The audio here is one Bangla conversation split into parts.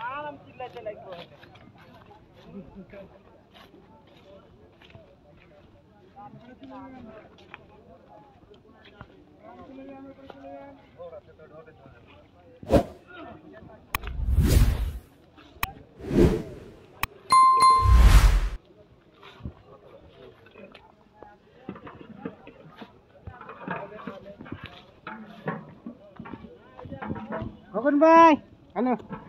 નામ ચિલ્લા ચલાઈ ગયો Hãy subscribe cho kênh Ghiền Mì Gõ Để không bỏ lỡ những video hấp dẫn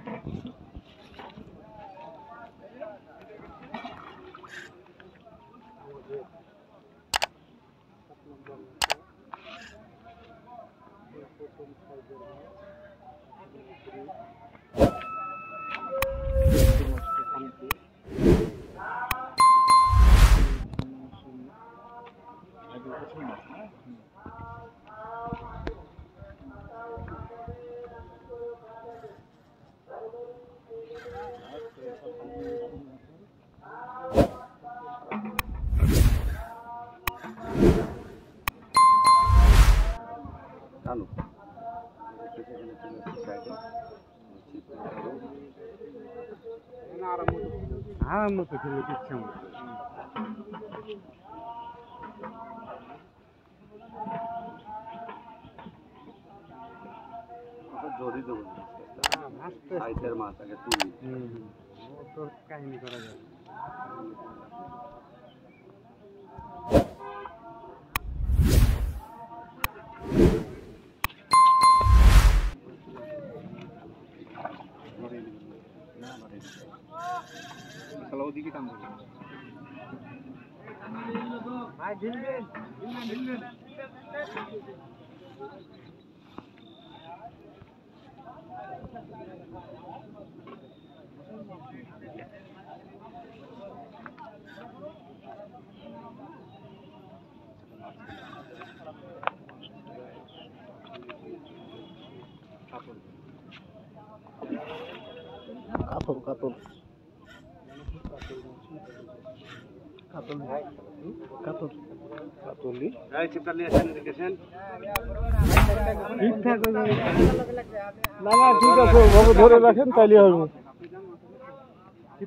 আমার মতো খেলে দিচ্ছে আমার জড়ি দেবো আস্তে সাইডের মাছ আগে তুলি হুম ও কাহিনী করা যাবে। তাহলে ওদিকে টান দেবো ভাই না না ঠিক আছে ওভাবে ধরে রাখেন তাইলে হবে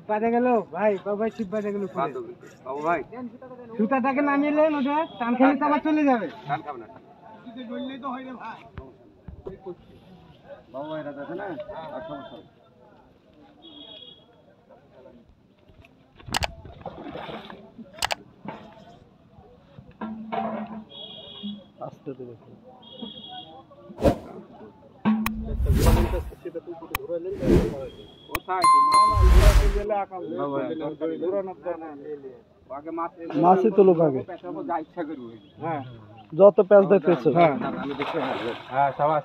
বাজে গেল ভাই বাবু বাজে গেল বাবু ভাই সুতাটাকে নামিয়ে নেন ওটা টান খেলে তো আবার চলে যাবে টান খাবে না না আর নেই। আস্তে দেবে মাছই তো লোক আগে। হ্যাঁ। যত প্যাঁচ দেখতেছো হ্যাঁ। হ্যাঁ সাবাস।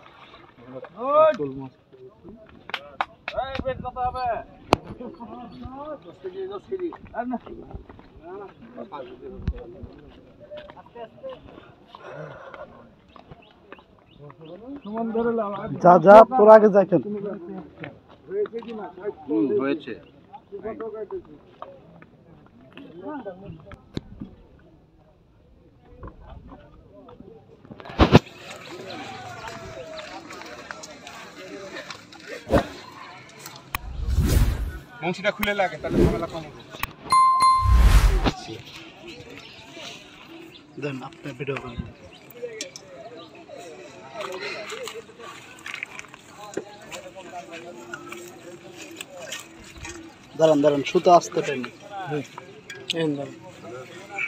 যা যা তোর আগে যাইতেন হয়েছে। বংশীটা খুলে লাগে তাহলে ঝামেলা কম হবে দেন আপনার ভিডিও করেন। দাঁড়ান দাঁড়ান সুতো আসতে পারেন।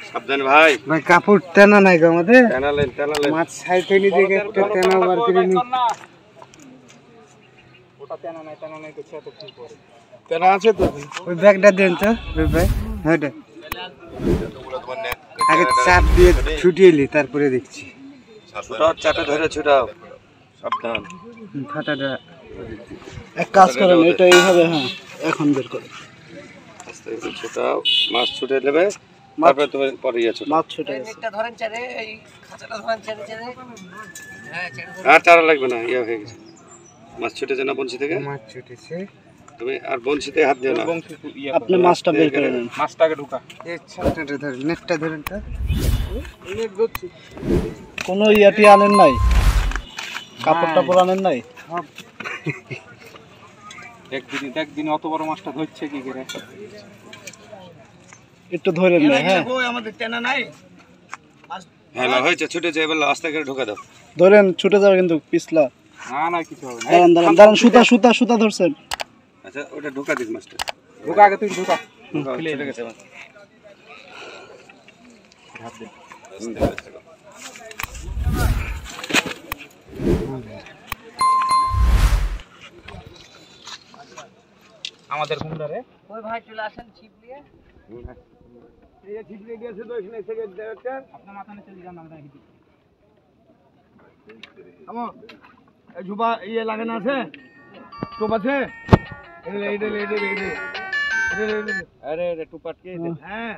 সাবধান ভাই। ভাই কাপড় টানা নাই গো আমাদের। টানালেন টানালেন মাছ সাইতে নি দেখে একটা টানা বার করে নি। ওটা টানা নাই টানা নাই তো ছেড়ে কি করে। তেনা আছে তো? ওই ব্যাগটা দেন তো ওই ভাই হ্যাঁ। আগে চাপ দিয়ে ছুটিয়ে এলি তারপরে দেখছি। ছুটাও চাপে ধরে ছুটাও। সাবধান। ফাটাটা এক কাজ করেন এটা এইভাবে হ্যাঁ এখন বের করে ছুটাও মাছ ছুটে নেবে তারপরে তুমি পরে ইয়ে মাছ ছুটে গেছে। আর চারা লাগবে না ইয়ে হয়ে গেছে। মাছ ছুটেছে না বঞ্চি থেকে? মাছ ছুটেছে। তুমি আর বঞ্চিতে হাত দিও না। আপনি মাছটা বের করে নেন। মাছটাকে ঢুকা। এই ধরেন নেটটা ধরেন তো। কোনো ইয়াটি আনেন নাই? কাপড় টাপড় আনেন নাই? একদিন একদিন অত বড় মাছটা ধরছে কি করে? একটু ধরে নে হ্যাঁ। হ্যাঁ না, হয়েছে ছুটেছে এবার আস্তে করে ঢোকা দাও। ধরেন ছুটে যাবে কিন্তু পিছলা। না না কিছু হবে না। দাঁড়ান দাঁড়ান দাঁড়ান সুতা সুতা সুতা ধরছেন। আচ্ছা ওটা ঢোকা দিস মাছটা। ঢুকা আগে তুই ঢুকা। ঢোকা, ছুটে গেছে মাছ। আস্তে করে, আস্তে করে। আমাদের কুমড়ারে আপনার মাথা নিচে দিয়ে যান আমরা এদিকে। ঝুপা ইয়ে লাগে না আছে? টোপ আছে? আরে রে টুপাট কে হ্যাঁ